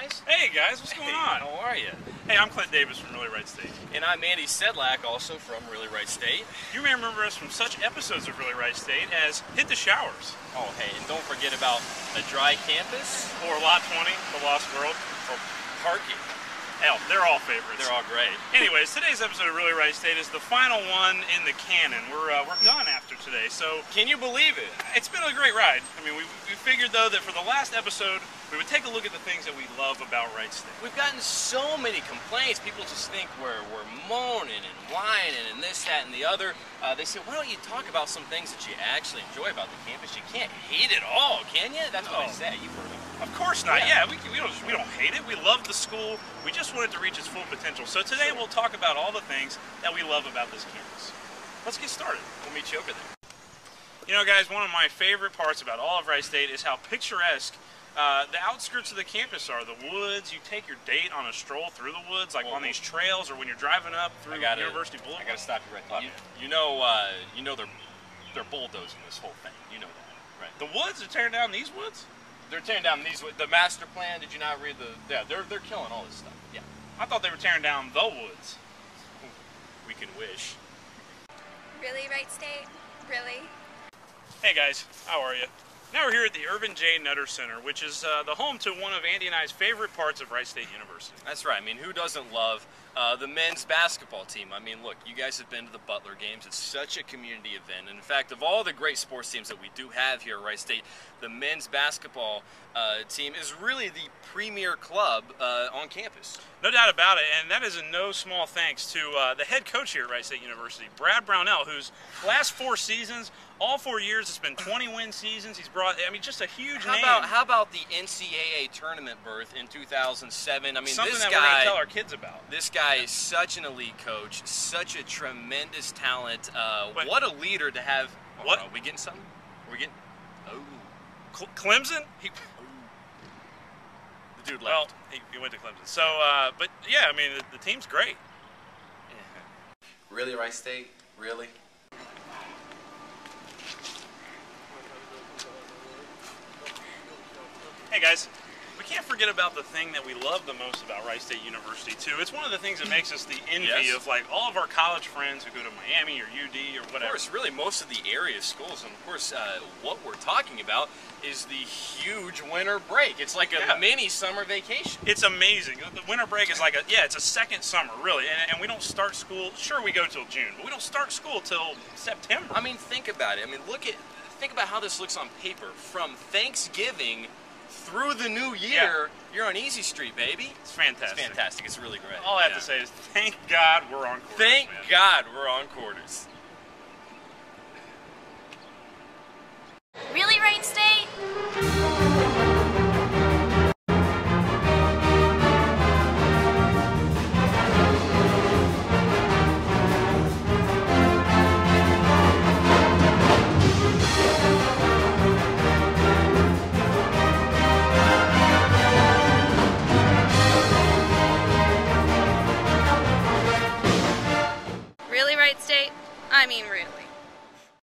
guys, what's going Hey, on? How are you? Hey, I'm Clint Davis from Really Wright State. And I'm Andy Sedlak, also from Really Wright State. You may remember us from such episodes of Really Wright State as Hit the Showers, Oh, hey, and don't forget about a dry campus or Lot 20, The Lost World. or parking. Hell, they're all favorites. They're all great. Anyways, today's episode of Really Wright State is the final one in the canon. We're uh, we're done after today, so Can you believe it? it's been a great ride. I mean, we, we figured though that for the last episode we would take a look at the things that we love about Wright State. We've gotten so many complaints. People just think we're, we're moaning and whining and this, that, and the other. Uh, they say, why don't you talk about some things that you actually enjoy about the campus? You can't hate it all, can you? That's what I say. You've heard it. Of course not. Yeah. Yeah, we, we don't we don't hate it. We love the school. We just want it to reach its full potential. So today we'll talk about all the things that we love about this campus. Let's get started. We'll meet you over there. You know, guys, one of my favorite parts about all of Wright State is how picturesque uh, the outskirts of the campus are. The woods. You take your date on a stroll through the woods, like Whoa, on these trails, or when you're driving up through I gotta, University I gotta stop you right there. You, you know, uh, you know they're they're bulldozing this whole thing. You know that, right? The woods are tearing down these woods. They're tearing down these. The master plan. Did you not read the? Yeah, they're they're killing all this stuff. Yeah, I thought they were tearing down the woods. we can wish. Really, Wright State? Really? Hey guys, how are you? Now we're here at the Ervin J. Nutter Center, which is uh, the home to one of Andy and I's favorite parts of Wright State University. That's right. I mean, who doesn't love uh, the men's basketball team? I mean, look, you guys have been to the Butler games. It's such a community event. And in fact, of all the great sports teams that we do have here at Wright State, the men's basketball uh, team is really the premier club uh, on campus. No doubt about it, and that is in no small thanks to uh, the head coach here at Wright State University, Brad Brownell, whose last four seasons, all four years, it's been 20 win seasons. He's brought, I mean, just a huge How name. about how about the NCAA tournament berth in 2007? I mean, Something this that we're guy. to tell our kids about. This guy is such an elite coach, such a tremendous talent. Uh, Wait. what a leader to have. What? Are we getting something? Are we getting? Oh, Cl- Clemson? He, the dude well, left. he, he went to Clemson. So, uh, but yeah, I mean, the, the team's great. Really, Wright State? Really? Hey guys, we can't forget about the thing that we love the most about Wright State University too. It's one of the things that makes us the envy Yes. of like all of our college friends who go to Miami or UD or whatever. Of course, really, most of the area schools, and of course, uh, what we're talking about is the huge winter break. It's like a Yeah. mini summer vacation. It's amazing. The winter break is like a yeah, it's a second summer really, and, and we don't start school. Sure, we go till June, but we don't start school till September. I mean, think about it. I mean, look at, think about how this looks on paper. From Thanksgiving through the new year, you're on Easy Street, baby. it's fantastic. It's fantastic. It's really great. All I have Yeah. to say is thank God we're on. Quarters, Thank man. God we're on quarters. Really, Wright State?